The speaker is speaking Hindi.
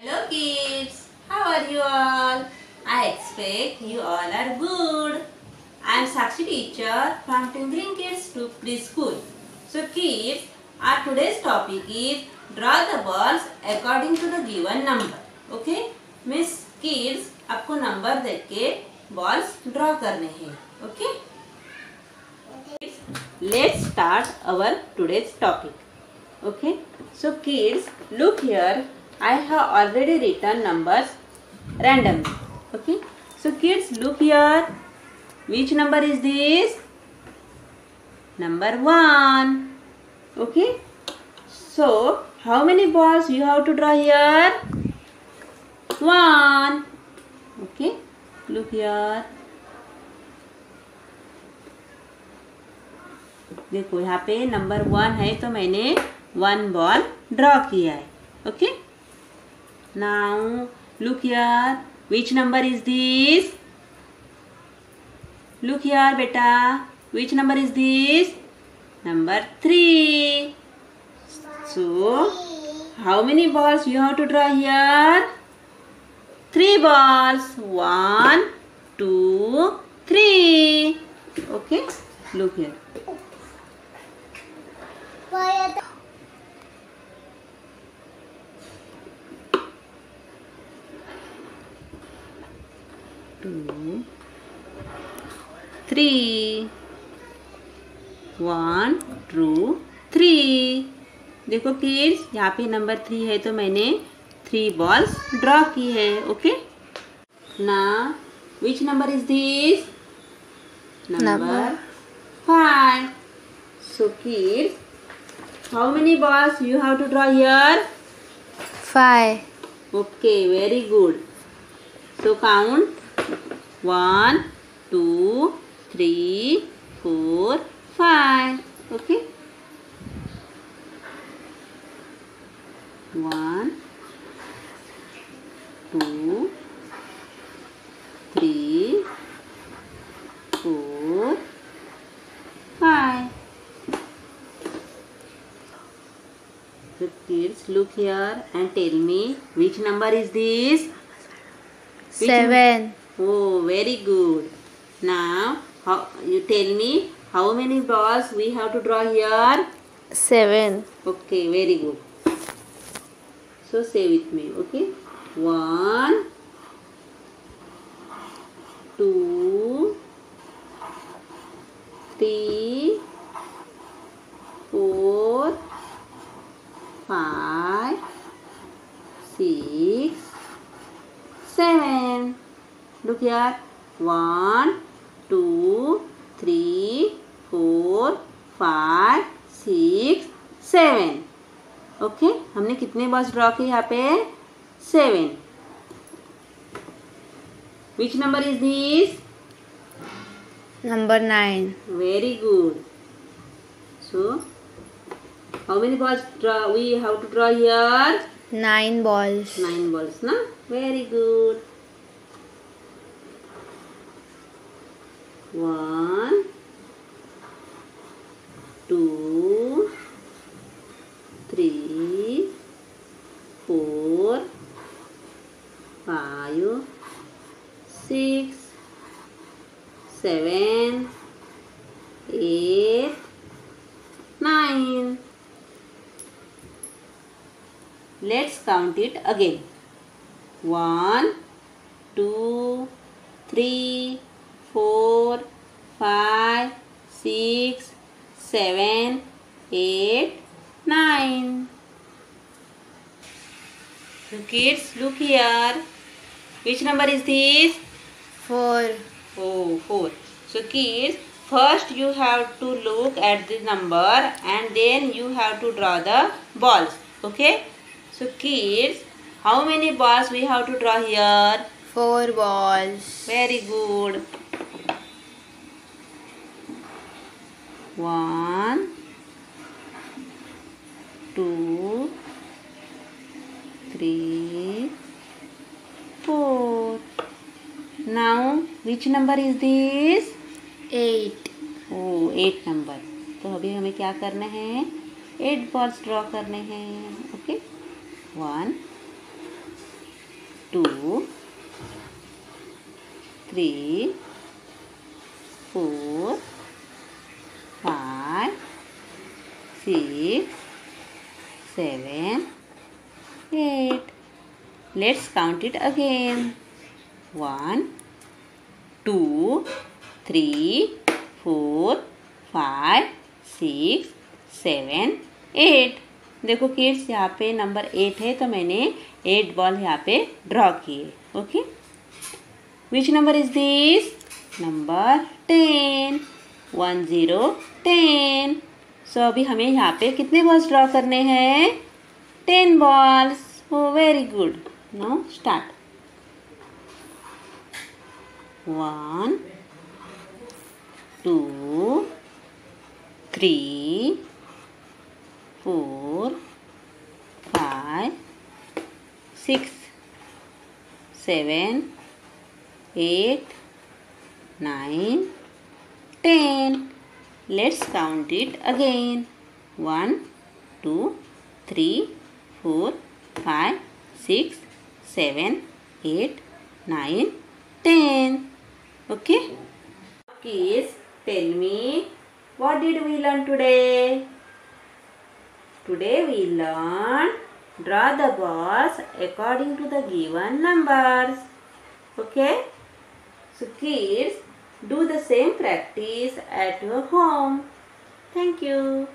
Hello kids, how are you all? I expect you all are good. I am Sakshi teacher from Twinkling Kids to Preschool. So kids, our today's topic is draw the balls according to the given number. Okay? Miss kids, आपको नंबर देख के बॉल्स ड्रॉ करने हैं okay let's start our today's topic okay so kids look here i have already written numbers randomly okay so kids look here which number is this number 1 okay so how many balls you have to draw here one okay look here देखो यहाँ पे नंबर वन है तो मैंने वन बॉल ड्रॉ किया है okay Now, look here. Which number is this? Look here, beta. Which number is this? Number 3. So, how many balls you have to draw here? 3 balls. One, two, three. Okay, look here. two, three. One two three. देखो किड्स यहाँ पे नंबर थ्री है तो मैंने थ्री बॉल्स ड्रॉ की है ओके ना which number is this number five so kids how many balls you have to draw here five okay very good so count 1 2 3 4 5 okay? 1 2 3 4 5 the kids look here and tell me which number is this? Which 7 Oh, very good. Now, how, you tell me how many balls we have to draw here? Seven. Okay, very good. So say with me, okay? One, two, three, four, five, six, here. One, two, three, four, five, six, seven. Okay हमने कितने बॉल्स ड्रॉ किए यहाँ पे seven which number is this Number nine. Very good so how many balls draw we have to draw here Nine balls. nine balls na very good one two three four five six seven eight nine Let's count it again. One, two, three, four, five, six, seven, eight, nine. So kids, look here. Which number is this? Four. Oh, four. So kids, first you have to look at the number and then you have to draw the balls. Okay? So kids, how many balls we have to draw here? Four balls. Very good. One two three four now which number is this eight oh eight number तो अभी हमें क्या करना है? एट बॉल्स ड्रॉ करने हैं okay one two three seven, eight. Let's count it again. One, two, three, four, five, six seven eight देखो किड्स यहाँ पे नंबर एट है तो मैंने एट बॉल यहाँ पे ड्रॉ किए okay which number is this number ten one zero ten so अभी हमें यहाँ पे कितने बॉल्स ड्रॉ करने हैं? Ten balls oh very good no start one two three four five six seven, eight nine ten. Let's count it again. One, two, three, four, five, six, seven, eight, nine, ten. Okay? Kids, tell me what did we learn today? Today we learn draw the balls according to the given numbers. Okay? So kids, do the same practice at your home. Thank you.